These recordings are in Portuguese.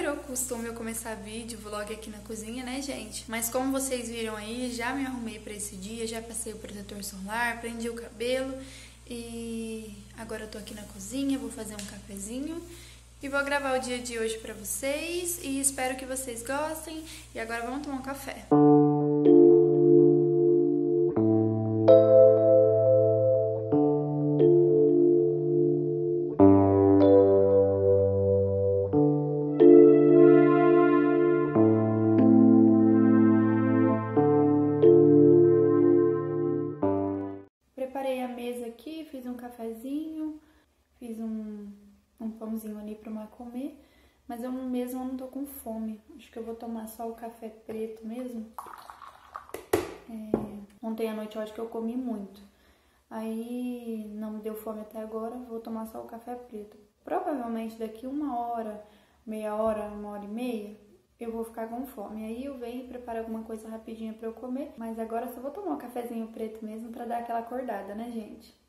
Virou costume eu começar vídeo, vlog aqui na cozinha, né, gente? Mas como vocês viram aí, já me arrumei para esse dia, já passei o protetor solar, prendi o cabelo e agora eu tô aqui na cozinha, vou fazer um cafezinho e vou gravar o dia de hoje para vocês e espero que vocês gostem. E agora vamos tomar um café. Preparei cafezinho, fiz um, um pãozinho ali para uma comer, mas eu mesmo não tô com fome. Acho que eu vou tomar só o café preto mesmo. É, ontem à noite eu acho que eu comi muito. Aí não me deu fome até agora, vou tomar só o café preto. Provavelmente daqui uma hora, meia hora, uma hora e meia, eu vou ficar com fome. Aí eu venho e preparo alguma coisa rapidinha para eu comer. Mas agora só vou tomar um cafezinho preto mesmo para dar aquela acordada, né, gente?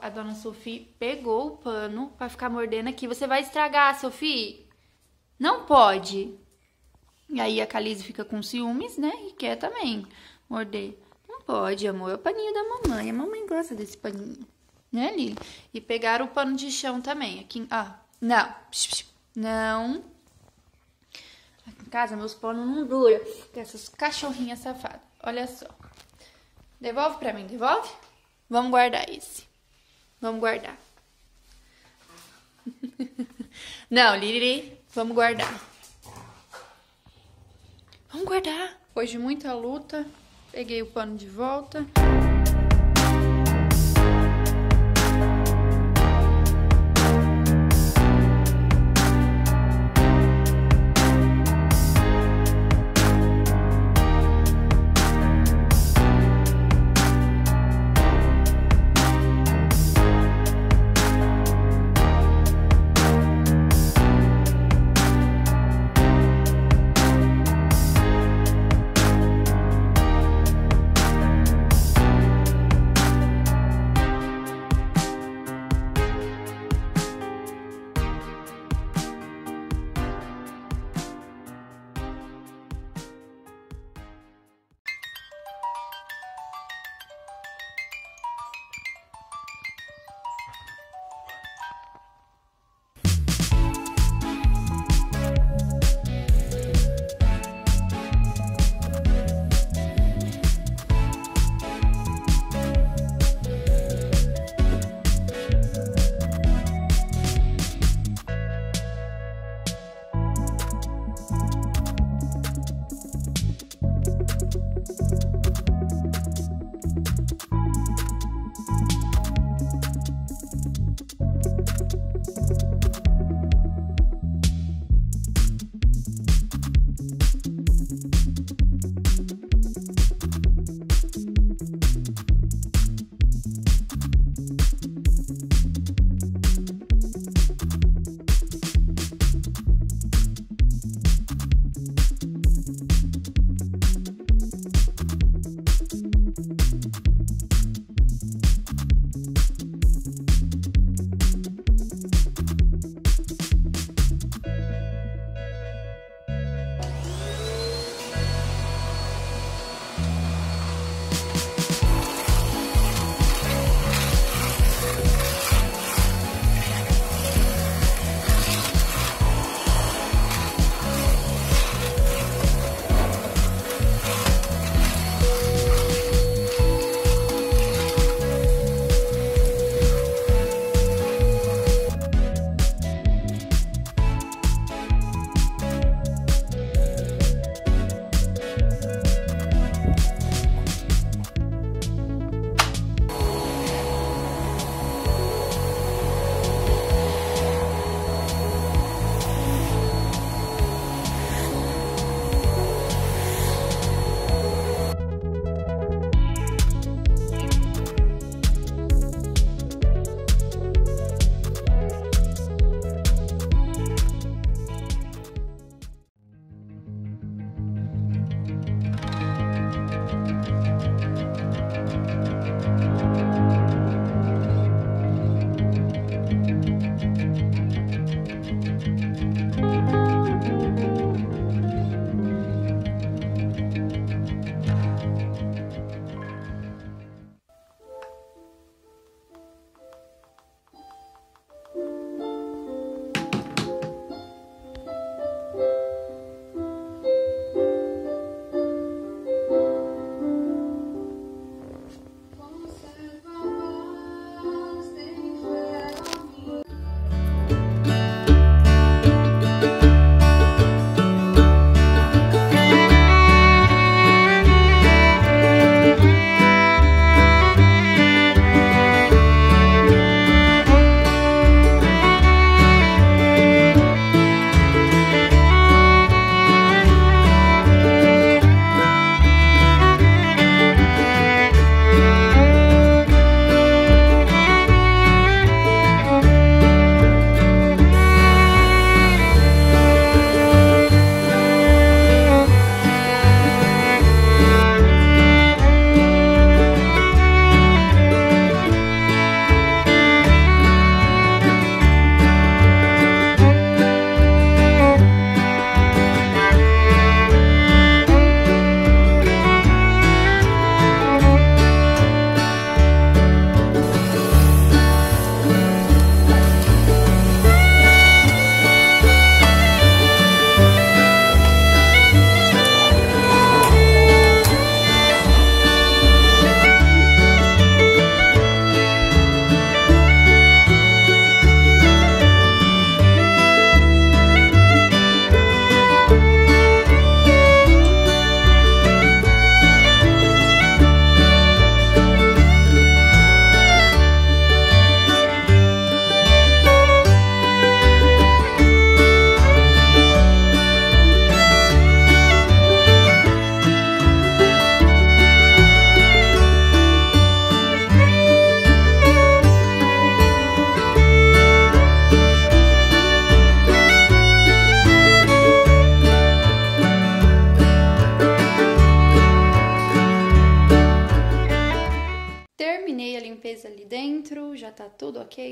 A dona Sofia pegou o pano pra ficar mordendo aqui. Você vai estragar, Sofia? Não pode. E aí a Calize fica com ciúmes, né? E quer também morder. Não pode, amor. É o paninho da mamãe. A mamãe gosta desse paninho. Né, Lili? E pegaram o pano de chão também. Aqui, ah, não. Não. Aqui em casa, meus panos não duram. Essas cachorrinhas safadas. Olha só. Devolve pra mim, devolve? Vamos guardar esse. Vamos guardar. Não, Lili, vamos guardar. Vamos guardar. Depois de muita luta, peguei o pano de volta.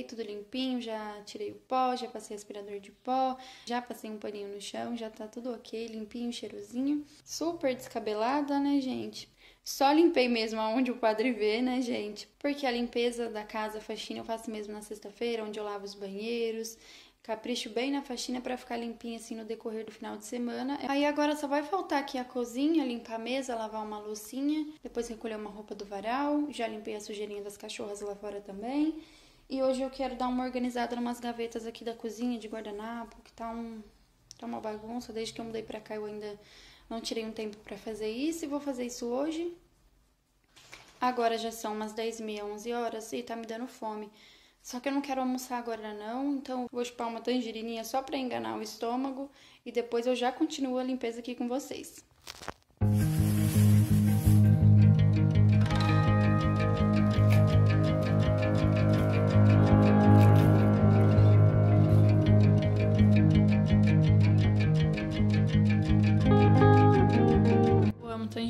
Tudo limpinho, já tirei o pó, já passei aspirador de pó, já passei um paninho no chão, já tá tudo ok, limpinho, cheirosinho. Super descabelada, né, gente? Só limpei mesmo aonde o padre vê, né, gente? Porque a limpeza da casa, a faxina, eu faço mesmo na sexta-feira, onde eu lavo os banheiros, Capricho bem na faxina para ficar limpinha assim no decorrer do final de semana. Aí agora só vai faltar aqui a cozinha, limpar a mesa, lavar uma loucinha, depois recolher uma roupa do varal. Já limpei a sujeirinha das cachorras lá fora também. E hoje eu quero dar uma organizada em umas gavetas aqui da cozinha de guardanapo, que tá um tá uma bagunça. Desde que eu mudei pra cá eu ainda não tirei um tempo para fazer isso e vou fazer isso hoje. Agora já são umas 10 e meia, 11 horas e tá me dando fome. Só que eu não quero almoçar agora não, então vou chupar uma tangerininha só para enganar o estômago e depois eu já continuo a limpeza aqui com vocês.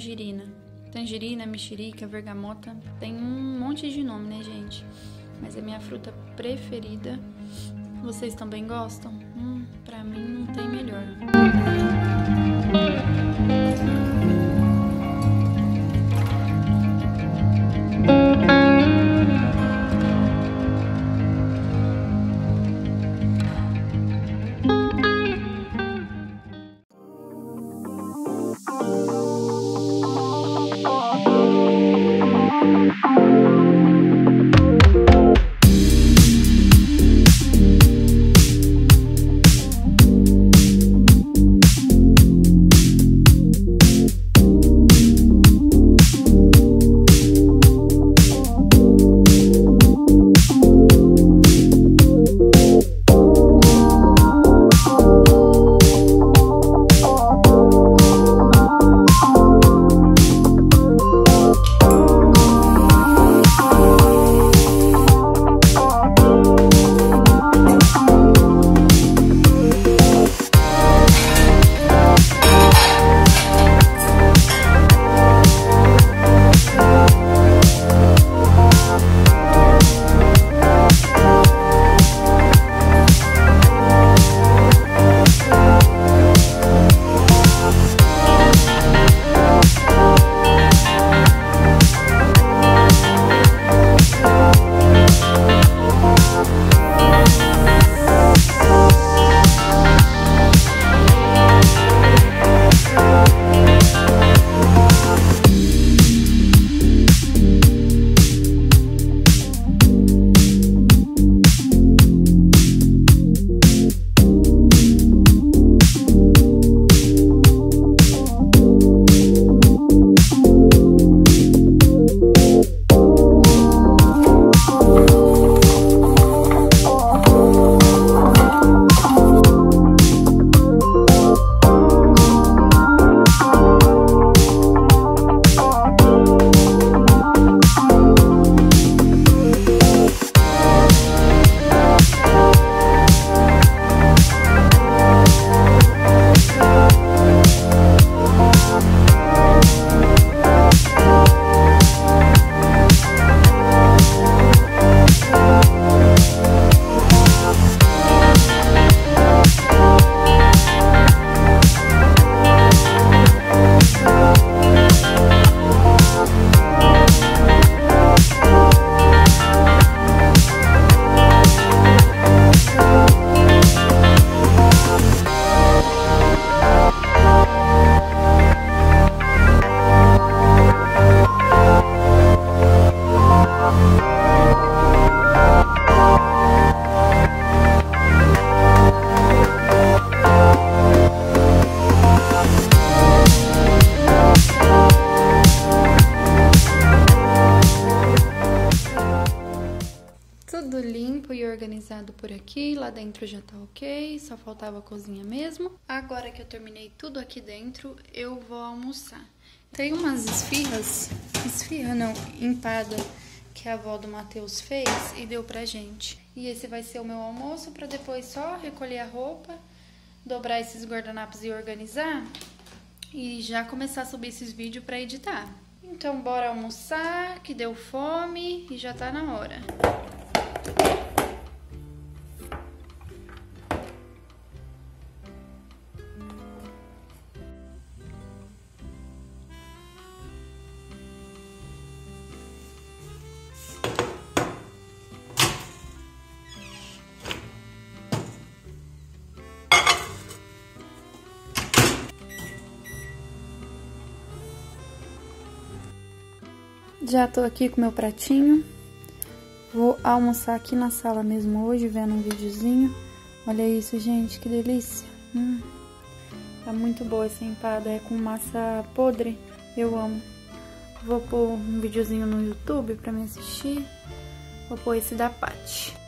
Tangerina. Tangerina, mexerica, vergamota, tem um monte de nome, né, gente? mas é minha fruta preferida. Vocês também gostam? Hum, pra mim não tem melhor. Já tá ok, só faltava a cozinha mesmo. Agora que eu terminei tudo aqui dentro, eu vou almoçar. Tem umas esfirras, esfirra não, empada, que a avó do Matheus fez e deu pra gente. E esse vai ser o meu almoço para depois só recolher a roupa, dobrar esses guardanapos e organizar e já começar a subir esses vídeos para editar. Então bora almoçar, que deu fome e já tá na hora. Já tô aqui com meu pratinho. Vou almoçar aqui na sala mesmo hoje, vendo um videozinho. Olha isso, gente, que delícia. Hum, tá muito boa essa empada, é com massa podre. Eu amo. Vou pôr um videozinho no YouTube pra me assistir. Vou pôr esse da Paty.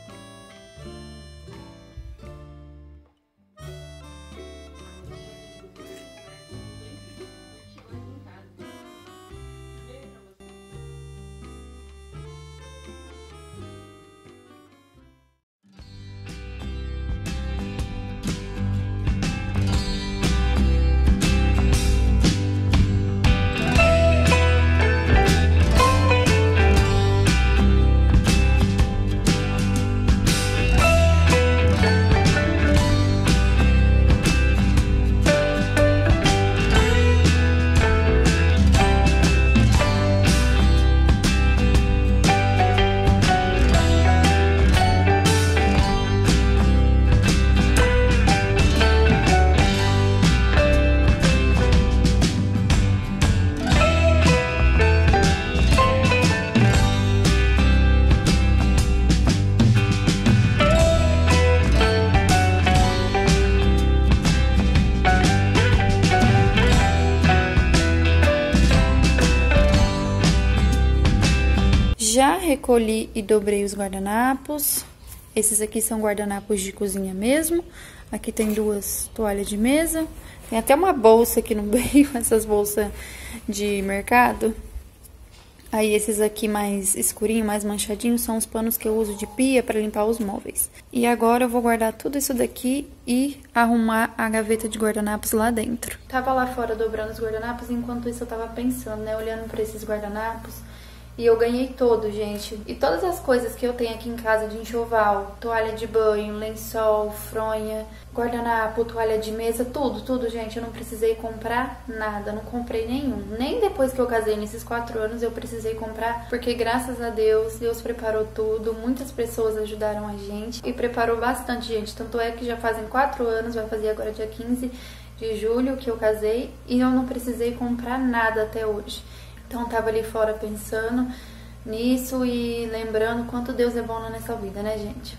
Já recolhi e dobrei os guardanapos. Esses aqui são guardanapos de cozinha mesmo. Aqui tem duas toalhas de mesa. Tem até uma bolsa aqui no meio, essas bolsas de mercado. Aí esses aqui mais escurinho, mais manchadinhos, são os panos que eu uso de pia para limpar os móveis. E agora eu vou guardar tudo isso daqui e arrumar a gaveta de guardanapos lá dentro. Tava lá fora dobrando os guardanapos, enquanto isso eu tava pensando, né, olhando para esses guardanapos e eu ganhei todo, gente. E todas as coisas que eu tenho aqui em casa de enxoval, toalha de banho, lençol, fronha, guardanapo, toalha de mesa, tudo, tudo, gente. Eu não precisei comprar nada, não comprei nenhum. Nem depois que eu casei, nesses quatro anos, eu precisei comprar, porque graças a Deus, Deus preparou tudo. Muitas pessoas ajudaram a gente e preparou bastante, gente. Tanto é que já fazem quatro anos, vai fazer agora dia 15 de julho que eu casei e eu não precisei comprar nada até hoje. Então tava ali fora pensando nisso e lembrando quanto Deus é bom na nossa vida, né, gente?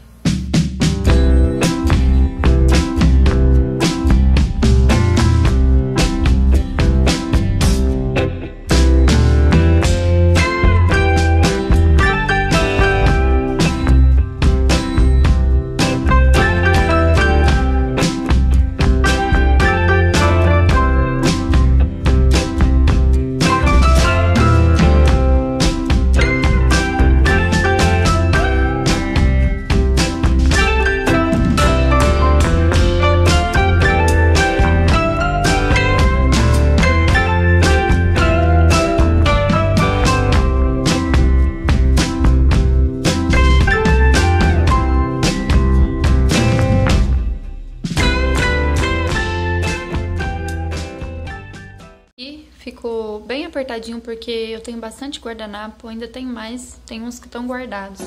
Porque eu tenho bastante guardanapo, ainda tenho mais, tem uns que estão guardados.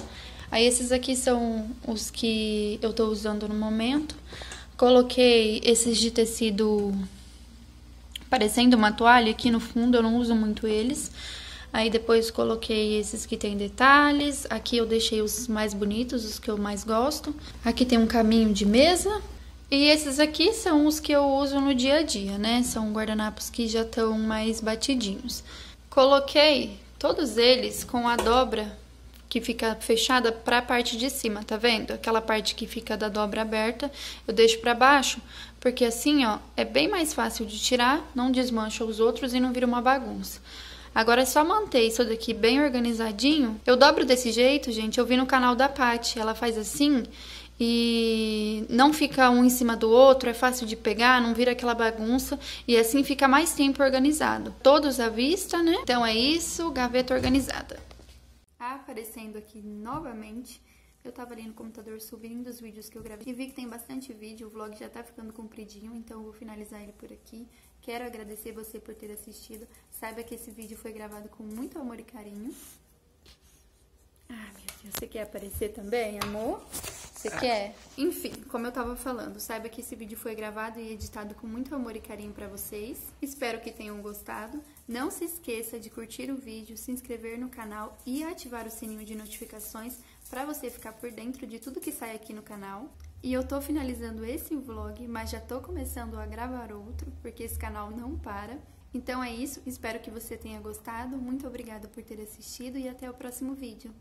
Aí esses aqui são os que eu tô usando no momento. Coloquei esses de tecido parecendo uma toalha aqui no fundo, eu não uso muito eles. Aí depois coloquei esses que tem detalhes. Aqui eu deixei os mais bonitos, os que eu mais gosto. Aqui tem um caminho de mesa e esses aqui são os que eu uso no dia a dia, né? São guardanapos que já estão mais batidinhos. Coloquei todos eles com a dobra que fica fechada para a parte de cima, tá vendo? Aquela parte que fica da dobra aberta, eu deixo para baixo, porque assim, ó, é bem mais fácil de tirar, não desmancha os outros e não vira uma bagunça. Agora é só manter isso daqui bem organizadinho. Eu dobro desse jeito, gente, eu vi no canal da Paty, ela faz assim e não fica um em cima do outro, é fácil de pegar, não vira aquela bagunça e assim fica mais tempo organizado. Todos à vista, né? Então é isso, gaveta organizada. Aparecendo aqui novamente, eu tava ali no computador subindo os vídeos que eu gravei e vi que tem bastante vídeo, o vlog já tá ficando compridinho, então eu vou finalizar ele por aqui. Quero agradecer você por ter assistido. Saiba que esse vídeo foi gravado com muito amor e carinho. Ah, meu Deus, você quer aparecer também, amor? Você quer? Enfim, como eu tava falando, saiba que esse vídeo foi gravado e editado com muito amor e carinho para vocês. Espero que tenham gostado. Não se esqueça de curtir o vídeo, se inscrever no canal e ativar o sininho de notificações para você ficar por dentro de tudo que sai aqui no canal. E eu tô finalizando esse vlog, mas já tô começando a gravar outro, porque esse canal não para. Então é isso, espero que você tenha gostado. Muito obrigada por ter assistido e até o próximo vídeo.